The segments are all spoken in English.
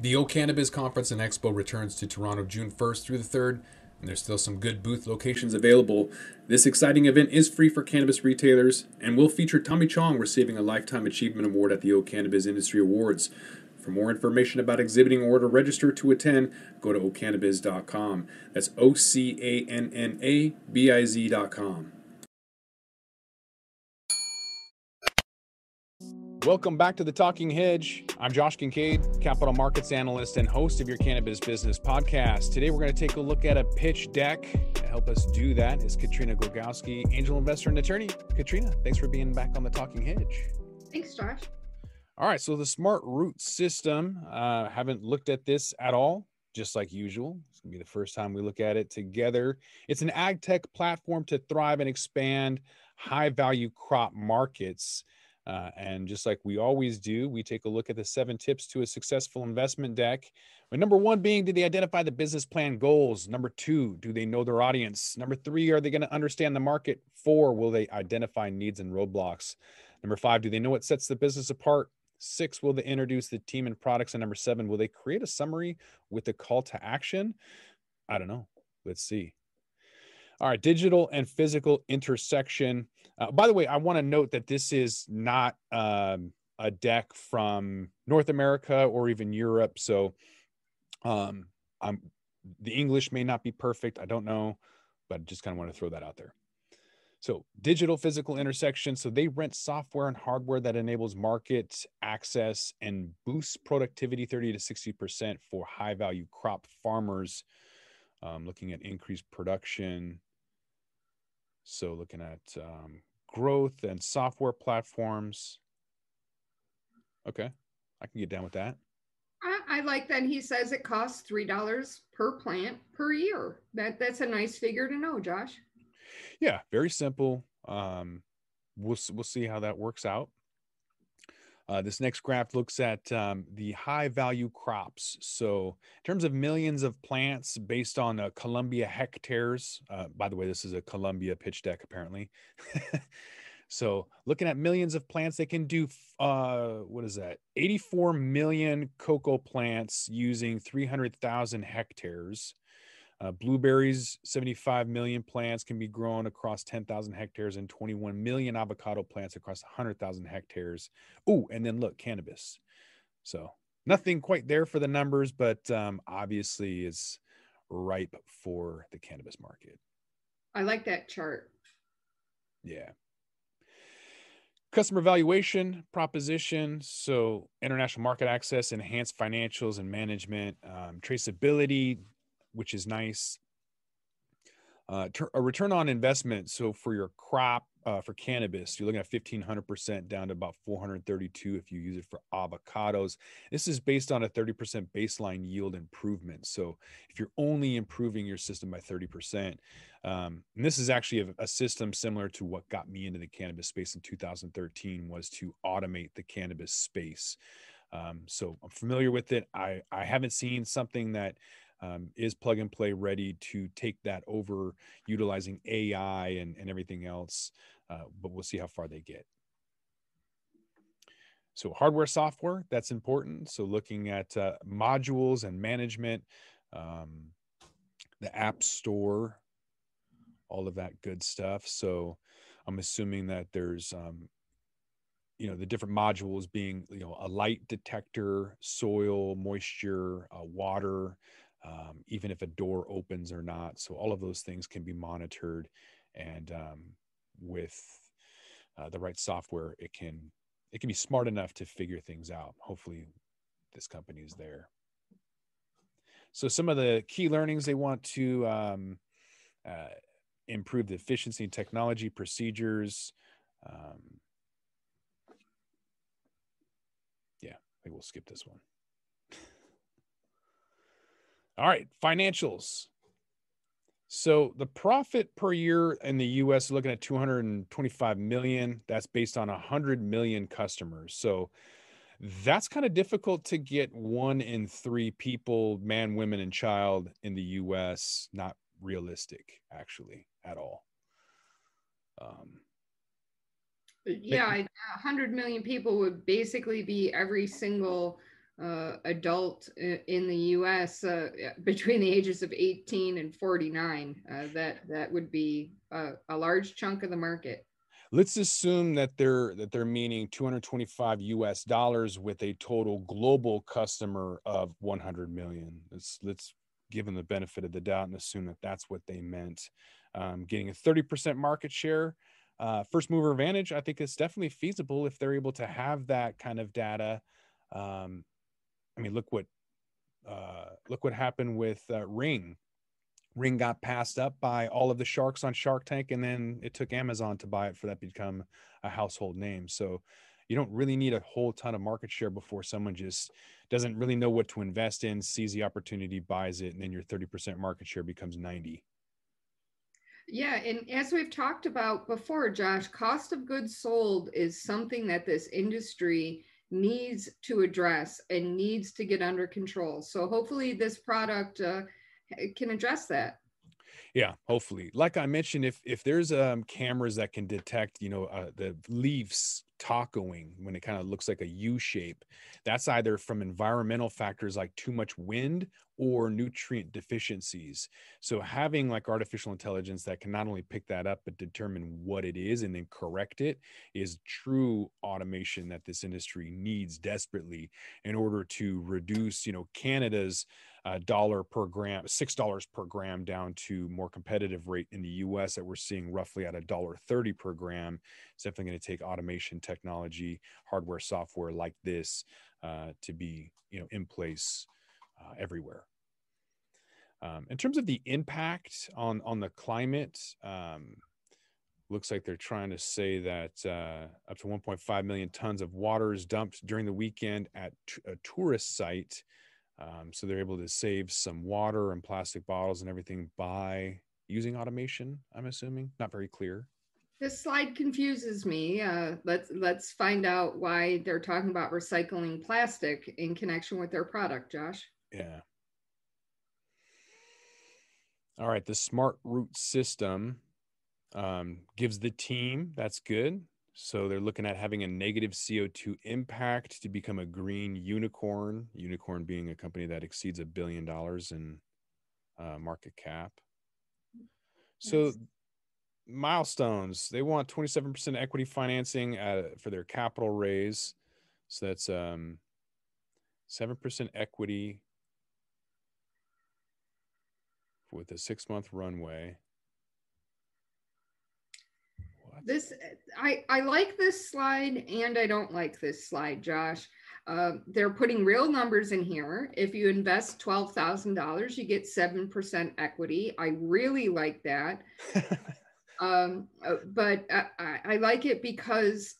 The O'Cannabiz Conference and Expo returns to Toronto June 1st through the 3rd, and there's still some good booth locations available. This exciting event is free for cannabis retailers and will feature Tommy Chong receiving a Lifetime Achievement Award at the O'Cannabiz Industry Awards. For more information about exhibiting or to register to attend, go to ocannabiz.com. That's O C A N N A B I Z.com. Welcome back to the Talking Hedge. I'm Josh Kincaid, capital markets analyst and host of your cannabis business podcast. Today, we're going to take a look at a pitch deck. To help us do that is Katrina Glogowski, angel investor and attorney. Katrina, thanks for being back on the Talking Hedge. Thanks, Josh. All right, so the Smart Root system, uh, haven't looked at this at all, just like usual. It's gonna be the first time we look at it together. It's an ag tech platform to thrive and expand high value crop markets. Uh, and just like we always do, we take a look at the seven tips to a successful investment deck. But number one being, do they identify the business plan goals? Number two, do they know their audience? Number three, are they going to understand the market? Four, will they identify needs and roadblocks? Number five, do they know what sets the business apart? Six, will they introduce the team and products? And number seven, will they create a summary with a call to action? I don't know. Let's see. All right, digital and physical intersection. Uh, by the way, I want to note that this is not um, a deck from North America or even Europe. So um, I'm, the English may not be perfect. I don't know, but just kind of want to throw that out there. So, digital physical intersection. So, they rent software and hardware that enables market access and boosts productivity 30 to 60% for high value crop farmers. Um, looking at increased production, so looking at um, growth and software platforms. Okay, I can get down with that. I, I like that he says it costs three dollars per plant per year. That that's a nice figure to know, Josh. Yeah, very simple. Um, we'll we'll see how that works out. Uh, this next graph looks at um, the high value crops. So, in terms of millions of plants based on uh, Colombia hectares, uh, by the way, this is a Colombia pitch deck apparently. so, looking at millions of plants, they can do uh, what is that? 84 million cocoa plants using 300,000 hectares. Uh, blueberries, 75 million plants can be grown across 10,000 hectares and 21 million avocado plants across 100,000 hectares. Oh, and then look, cannabis. So nothing quite there for the numbers, but um, obviously is ripe for the cannabis market. I like that chart. Yeah. Customer valuation proposition. So, international market access, enhanced financials and management, um, traceability, which is nice. Uh, a return on investment. So for your crop, uh, for cannabis, you're looking at 1500% down to about 432 if you use it for avocados. This is based on a 30% baseline yield improvement. So if you're only improving your system by 30%, um, and this is actually a, a, system similar to what got me into the cannabis space in 2013 was to automate the cannabis space. Um, so I'm familiar with it. I, I haven't seen something that um, is plug and play ready to take that over utilizing AI and, and everything else. Uh, but we'll see how far they get. So hardware, software, that's important. So looking at uh, modules and management, um, the app store, all of that good stuff. So I'm assuming that there's, um, you know, the different modules being, you know, a light detector, soil, moisture, uh, water, um, even if a door opens or not. So all of those things can be monitored, and um, with uh, the right software, it can it can be smart enough to figure things out. Hopefully, this company is there. So some of the key learnings they want to um, uh, improve the efficiency and technology procedures. Um, yeah, think we'll skip this one. All right, financials. So the profit per year in the US looking at 225 million. That's based on 100 million customers. So that's kind of difficult to get one in three people, man, women, and child in the US. Not realistic, actually, at all. Um, yeah, 100 million people would basically be every single uh, adult in the U.S. Uh, between the ages of 18 and 49. Uh, that that would be a, a, large chunk of the market. Let's assume that they're that they're meaning 225 U.S. dollars with a total global customer of 100 million. Let's let's give them the benefit of the doubt and assume that that's what they meant. Um, getting a 30% market share. Uh, first mover advantage, I think is definitely feasible if they're able to have that kind of data um, I mean, look what uh, look what happened with uh, Ring. Ring got passed up by all of the sharks on Shark Tank, and then it took Amazon to buy it for that to become a household name. So you don't really need a whole ton of market share before someone just doesn't really know what to invest in, sees the opportunity, buys it, and then your 30% market share becomes 90. Yeah, and as we've talked about before, Josh, cost of goods sold is something that this industry needs to address and needs to get under control. So hopefully this product uh, can address that. Yeah, hopefully. Like I mentioned, if if there's um, cameras that can detect, you know, uh, the leaves tacoing when it kind of looks like a U shape, that's either from environmental factors like too much wind or nutrient deficiencies. So having like artificial intelligence that can not only pick that up but determine what it is and then correct it is true automation that this industry needs desperately in order to reduce, you know, Canada's dollar per gram, six dollars per gram down to more competitive rate in the U.S. that we're seeing roughly at a dollar thirty per gram. It's definitely going to take automation technology, hardware, software like this uh, to be you know in place uh, everywhere. Um, in terms of the impact on on the climate, um, looks like they're trying to say that uh, up to 1.5 million tons of water is dumped during the weekend at a tourist site. Um, so they're able to save some water and plastic bottles and everything by using automation. I'm assuming not very clear. This slide confuses me. Uh, let's let's find out why they're talking about recycling plastic in connection with their product, Josh. Yeah. All right, the smart root system um, gives the team, that's good. So they're looking at having a negative CO2 impact to become a green unicorn, unicorn being a company that exceeds a billion dollars in uh, market cap. So nice. milestones, they want 27% equity financing uh, for their capital raise. So that's um, 7% equity with a six month runway. This I I like this slide and I don't like this slide, Josh. Uh, they're putting real numbers in here. If you invest twelve thousand dollars, you get seven percent equity. I really like that. um, uh, but I, I, like it because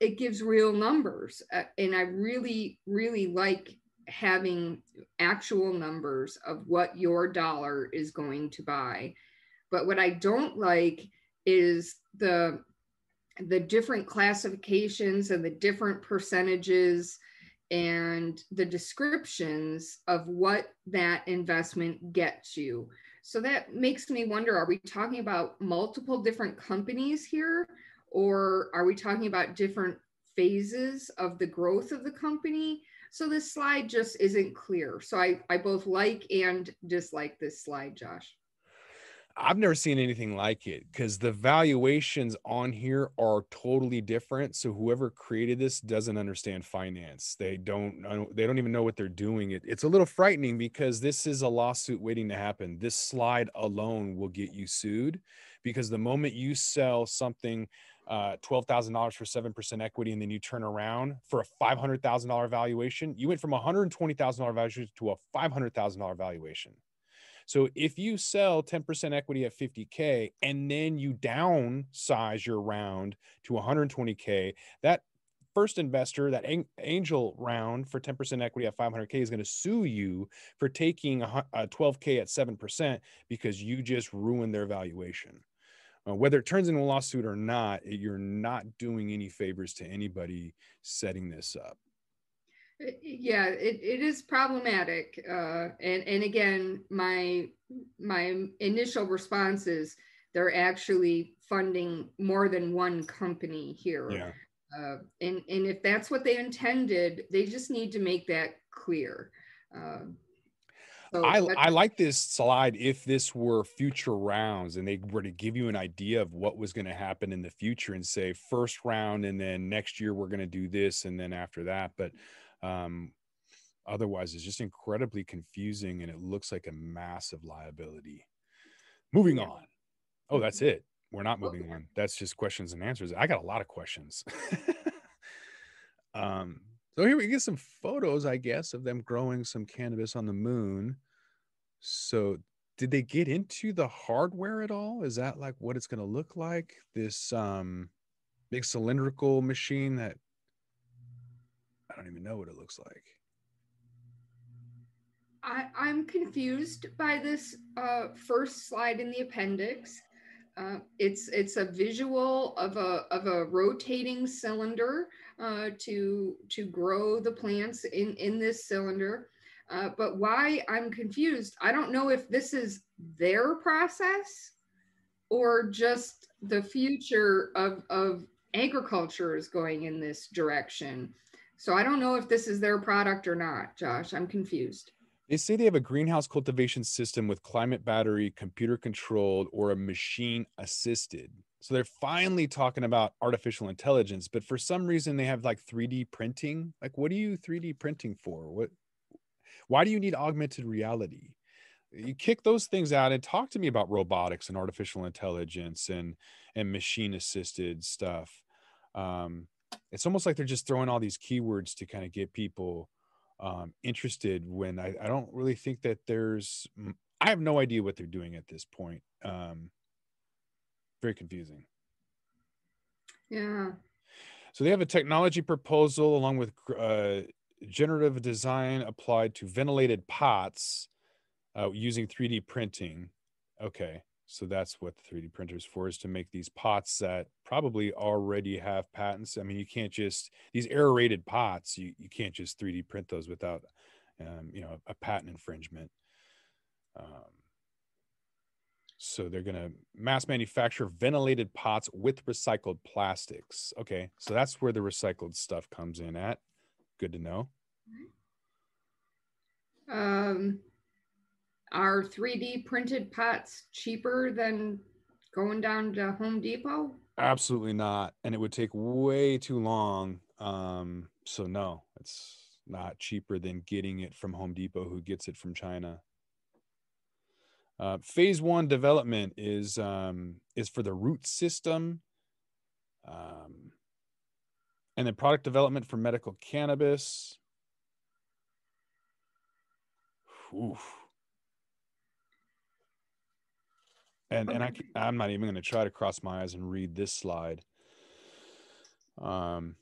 it gives real numbers, uh, and I really really like having actual numbers of what your dollar is going to buy. But what I don't like is the the different classifications and the different percentages and the descriptions of what that investment gets you. So that makes me wonder are we talking about multiple different companies here or are we talking about different phases of the growth of the company? So this slide just isn't clear. So I, I both like and dislike this slide, Josh. I've never seen anything like it because the valuations on here are totally different. So whoever created this doesn't understand finance. They don't they don't even know what they're doing. It, it's a little frightening because this is a lawsuit waiting to happen. This slide alone will get you sued because the moment you sell something uh, $12,000 for 7% equity and then you turn around for a $500,000 valuation, you went from a $120,000 valuation to a $500,000 valuation. So if you sell 10% equity at 50K and then you downsize your round to 120K, that first investor, that angel round for 10% equity at 500K is going to sue you for taking a 12K at 7% because you just ruined their valuation uh, whether it turns into a lawsuit or not, you're not doing any favors to anybody setting this up. Yeah, it, it is problematic. Uh, and, and again, my, my initial response is they're actually funding more than one company here. Yeah. Uh, and, and if that's what they intended, they just need to make that clear. Um, so I, I like this slide if this were future rounds and they were to give you an idea of what was going to happen in the future and say first round and then next year we're going to do this and then after that. But um, otherwise, it's just incredibly confusing and it looks like a massive liability. Moving on. Oh, that's mm-hmm. it. We're not moving on. That's just questions and answers. I got a lot of questions. um, so here we get some photos, I guess, of them growing some cannabis on the moon. So did they get into the hardware at all? Is that like what it's going to look like? This um big cylindrical machine that don't even know what it looks like. I, I'm confused by this uh, first slide in the appendix. Uh, it's it's a visual of a of a rotating cylinder uh, to to grow the plants in in this cylinder. Uh, but why I'm confused, I don't know if this is their process or just the future of of agriculture is going in this direction. So I don't know if this is their product or not, Josh. I'm confused. They say they have a greenhouse cultivation system with climate battery, computer controlled, or a machine assisted. So they're finally talking about artificial intelligence, but for some reason they have like 3D printing. Like, what are you 3D printing for? What? Why do you need augmented reality? You kick those things out and talk to me about robotics and artificial intelligence and and machine assisted stuff. Um, it's almost like they're just throwing all these keywords to kind of get people um, interested when I, I don't really think that there's I have no idea what they're doing at this point. Um, very confusing. Yeah. So they have a technology proposal along with uh, generative design applied to ventilated pots uh, using 3D printing. Okay. So that's what the 3D printer is for, is to make these pots that probably already have patents. I mean, you can't just these aerated pots, you, you can't just 3D print those without, um, you know, a, a patent infringement. Um, so they're going to mass manufacture ventilated pots with recycled plastics. Okay, so that's where the recycled stuff comes in at. Good to know. Um, are 3D printed pots cheaper than going down to Home Depot? Absolutely not. And it would take way too long. Um, so no, it's not cheaper than getting it from Home Depot, who gets it from China. Uh, phase one development is um, is for the root system, um, and then product development for medical cannabis. Oof. And and I I'm not even going to try to cross my eyes and read this slide. Um,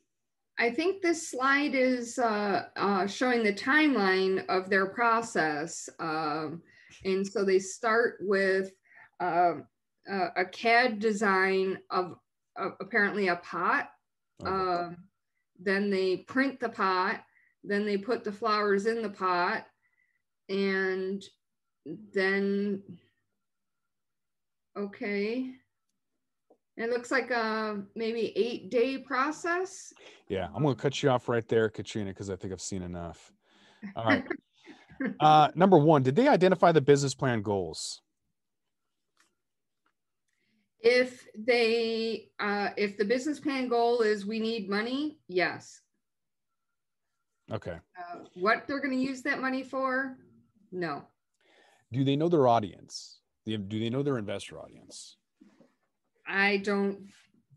I think this slide is uh, uh, showing the timeline of their process, um, and so they start with uh, a CAD design of apparently a pot. Okay. Um, then they print the pot. Then they put the flowers in the pot, and then Okay. It looks like a maybe eight day process. Yeah, I'm going to cut you off right there, Katrina, because I think I've seen enough. All right. uh, number one, did they identify the business plan goals? If they, uh, if the business plan goal is we need money, yes. Okay. Uh, what they're going to use that money for? No. Do they know their audience? Do they know their investor audience? I don't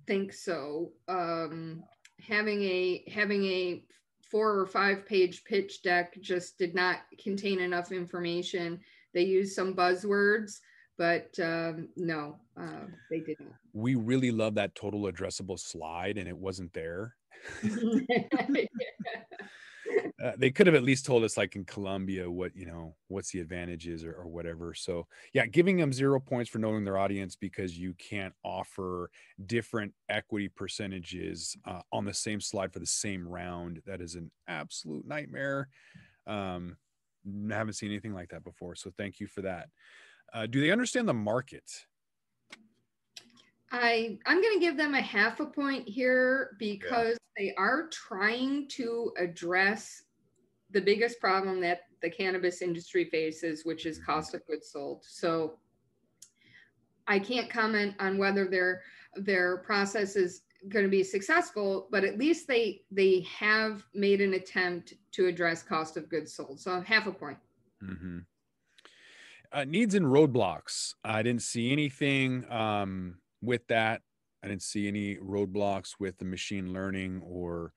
think so. Um, having a having a four or five page pitch deck just did not contain enough information. They used some buzzwords, but um, no, uh, they didn't. We really love that total addressable slide, and it wasn't there. uh, they could have at least told us like in Colombia what you know what's the advantages or, or whatever. So yeah, giving them zero points for knowing their audience because you can't offer different equity percentages uh, on the same slide for the same round. That is an absolute nightmare. Um, I haven't seen anything like that before. So thank you for that. Uh, do they understand the market? I I'm going to give them a half a point here because yeah. they are trying to address the biggest problem that the cannabis industry faces, which is cost of goods sold. So I can't comment on whether their their process is going to be successful, but at least they they have made an attempt to address cost of goods sold. So half a point. Mm-hmm. Uh, needs and roadblocks. I didn't see anything um, with that. I didn't see any roadblocks with the machine learning or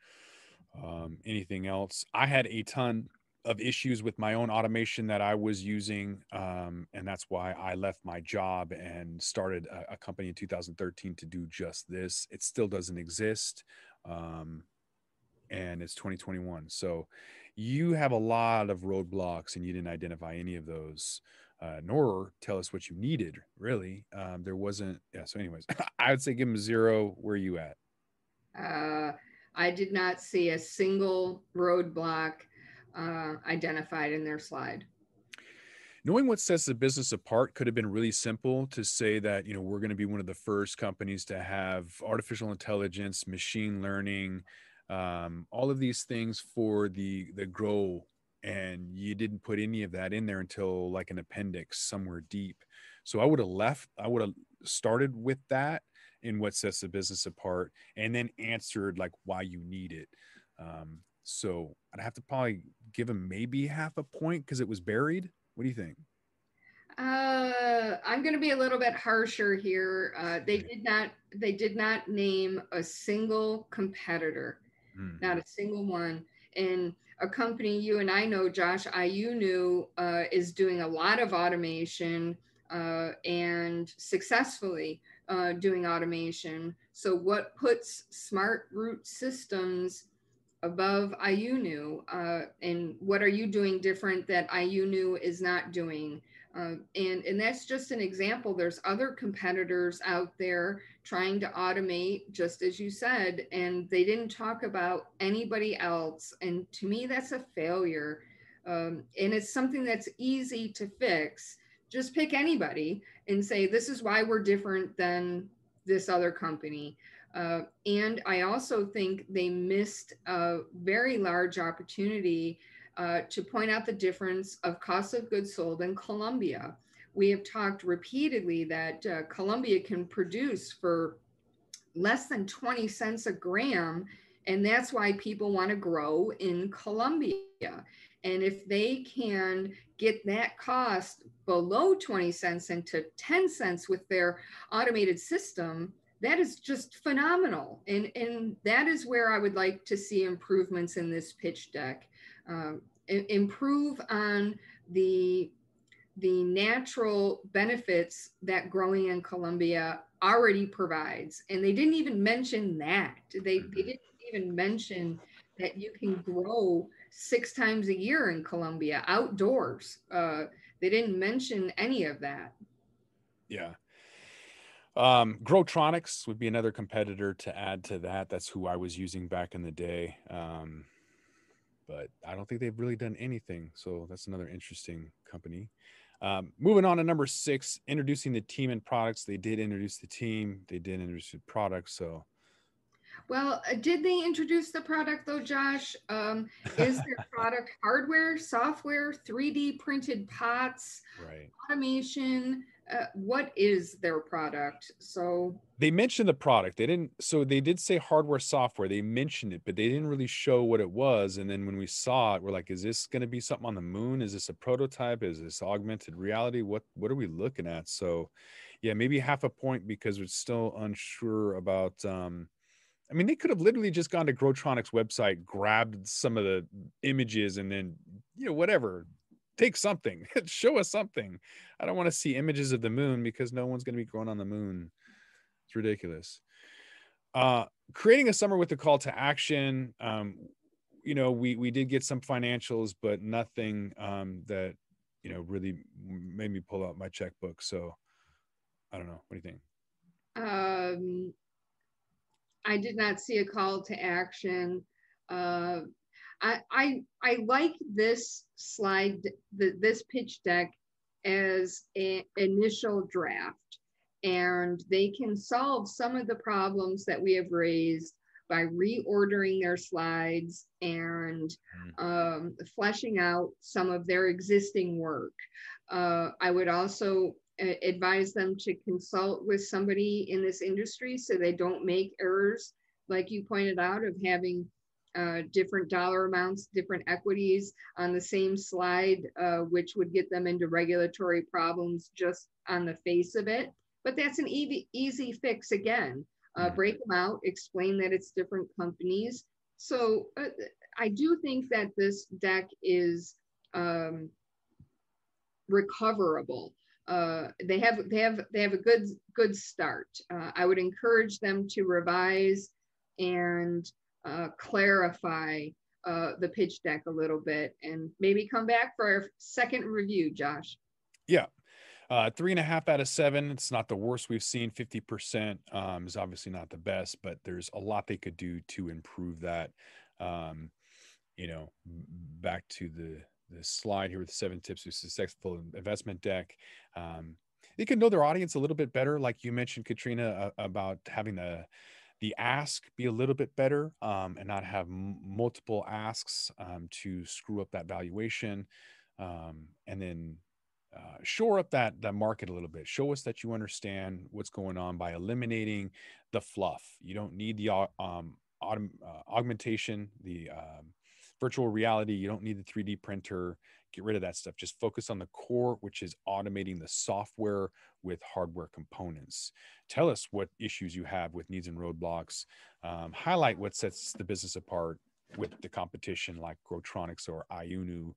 um, anything else. I had a ton of issues with my own automation that I was using. Um, and that's why I left my job and started a, a, company in 2013 to do just this. It still doesn't exist. Um, and it's 2021. So you have a lot of roadblocks and you didn't identify any of those. Uh, nor tell us what you needed really um, there wasn't yeah so anyways i would say give them zero where are you at uh, i did not see a single roadblock uh, identified in their slide. Knowing what sets the business apart could have been really simple to say that, you know, we're going to be one of the first companies to have artificial intelligence, machine learning, um, all of these things for the the grow and you didn't put any of that in there until like an appendix somewhere deep so i would have left i would have started with that in what sets the business apart and then answered like why you need it um, so I'd have to probably give him maybe half a point because it was buried. What do you think? Uh, I'm going to be a little bit harsher here. Uh, they did not. They did not name a single competitor, mm. not a single one. And a company you and I know, Josh IUNU, uh, is doing a lot of automation uh, and successfully uh, doing automation. So, what puts Smart Root Systems above IUNU uh, and what are you doing different that IUNU is not doing? Uh, and, and that's just an example. There's other competitors out there trying to automate, just as you said, and they didn't talk about anybody else. And to me, that's a failure. Um, and it's something that's easy to fix. Just pick anybody and say, this is why we're different than this other company. Uh, and I also think they missed a very large opportunity uh, to point out the difference of cost of goods sold in Colombia. We have talked repeatedly that uh, Colombia can produce for less than 20 cents a gram, and that's why people want to grow in Colombia. And if they can get that cost below 20 cents into 10 cents with their automated system, that is just phenomenal. And, and that is where I would like to see improvements in this pitch deck. Um, improve on the, the natural benefits that growing in Colombia already provides. And they didn't even mention that. They, they mm-hmm. didn't even mention that you can grow six times a year in Colombia outdoors. Uh, they didn't mention any of that. Yeah. Um, Growtronix would be another competitor to add to that. That's who I was using back in the day. Um, but I don't think they've really done anything. So that's another interesting company. Um, moving on to number six, introducing the team and products. They did introduce the team, they did introduce the products. So, well, uh, did they introduce the product though, Josh? Um, is their product hardware, software, 3D printed pots, right. automation? uh, what is their product? So they mentioned the product. They didn't so they did say hardware software. They mentioned it but they didn't really show what it was. And then when we saw it we're like is this going to be something on the moon? Is this a prototype? Is this augmented reality? What what are we looking at? So yeah maybe half a point because we're still unsure about um I mean, they could have literally just gone to Growtronix website, grabbed some of the images, and then, you know, whatever, take something show us something. I don't want to see images of the moon because no one's going to be going on the moon. It's ridiculous. Uh creating a summer with a call to action um you know we we did get some financials but nothing um that you know really made me pull out my checkbook. So i don't know. What do you think? Um i did not see a call to action uh I, I, I like this slide, the, this pitch deck as an initial draft and they can solve some of the problems that we have raised, by reordering their slides and mm. um, fleshing out some of their existing work. Uh, I would also advise them to consult with somebody in this industry so they don't make errors, like you pointed out, of having uh, different dollar amounts, different equities on the same slide, uh, which would get them into regulatory problems just on the face of it. But that's an easy, easy fix again. Uh, mm-hmm. break them out, explain that it's different companies. So uh, I do think that this deck is um, recoverable. Uh, they have they have they have a good good start. Uh, I would encourage them to revise and uh, clarify uh, the pitch deck a little bit and maybe come back for our second review, Josh. Yeah. Uh, three and a half out of seven. It's not the worst we've seen. 50% um, is obviously not the best, but there's a lot they could do to improve that. Um, you know, back to the, the slide here with seven tips to successful investment deck. Um, they can know their audience a little bit better, like you mentioned, Katrina, uh, about having the the ask be a little bit better um, and not have m- multiple asks um, to screw up that valuation um, and then uh, shore up that that market a little bit show us that you understand what's going on by eliminating the fluff you don't need the um, autom- uh, augmentation the um, virtual reality you don't need the 3d printer get rid of that stuff. Just focus on the core which is automating the software with hardware components. Tell us what issues you have with needs and roadblocks. Um, highlight what sets the business apart with the competition like Growtronix or IUNU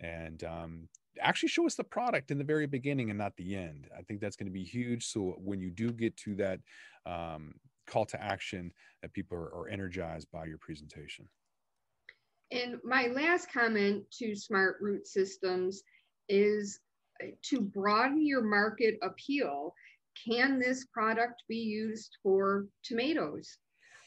and um, actually show us the product in the very beginning and not the end. I think that's going to be huge. So when you do get to that um, call to action that people are, are energized by your presentation and my last comment to Smart Root Systems is to broaden your market appeal. Can this product be used for tomatoes?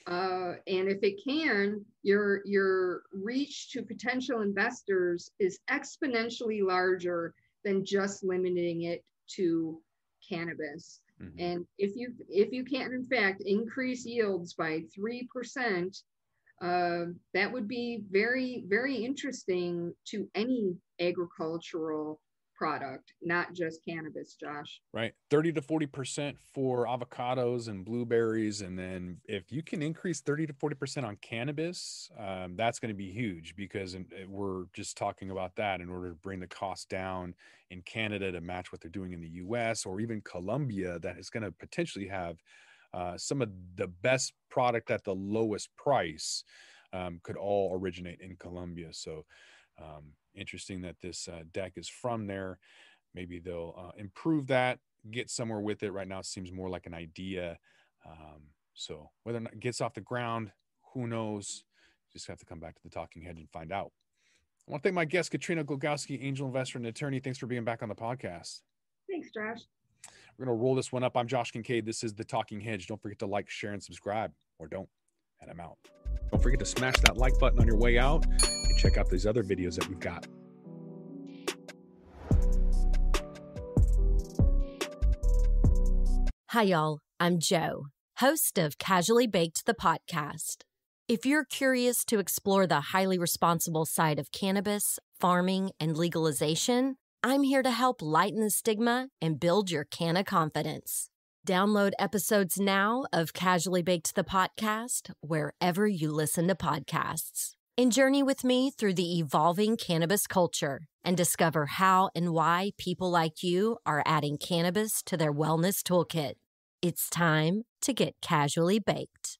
Uh, and if it can, your, your reach to potential investors is exponentially larger than just limiting it to cannabis. Mm-hmm. And if you if you can in fact increase yields by three percent uh, that would be very, very interesting to any agricultural product, not just cannabis, Josh. Right. 30 to 40% for avocados and blueberries. And then if you can increase 30 to 40% on cannabis, um, that's going to be huge because we're just talking about that in order to bring the cost down in Canada to match what they're doing in the US or even Colombia, that is going to potentially have uh, some of the best product at the lowest price um, could all originate in Colombia. So um, interesting that this uh, deck is from there. Maybe they'll uh, improve that, get somewhere with it. Right now, it seems more like an idea. Um, so whether or not it gets off the ground, who knows? Just have to come back to the talking hedge and find out. I want to thank my guest, Katrina Glogowski, angel investor and attorney. Thanks for being back on the podcast. Thanks, Josh. We're going to roll this one up. I'm Josh Kincaid. This is The Talking Hedge. Don't forget to like, share, and subscribe, or don't, and I'm out. Don't forget to smash that like button on your way out and check out these other videos that we've got. Hi, y'all. I'm Joe, host of Casually Baked, the podcast. If you're curious to explore the highly responsible side of cannabis, farming, and legalization, I'm here to help lighten the stigma and build your canna confidence. Download episodes now of Casually Baked the podcast wherever you listen to podcasts. And journey with me through the evolving cannabis culture and discover how and why people like you are adding cannabis to their wellness toolkit. It's time to get casually baked.